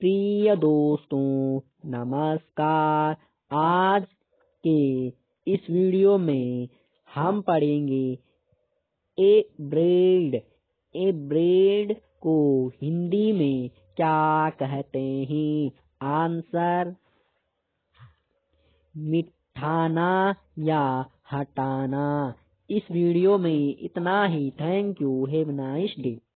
प्रिय दोस्तों नमस्कार। आज के इस वीडियो में हम पढ़ेंगे ए ब्रेड। ए ब्रेड को हिंदी में क्या कहते हैं? आंसर, मिठाना या हटाना। इस वीडियो में इतना ही। Thank you have nice day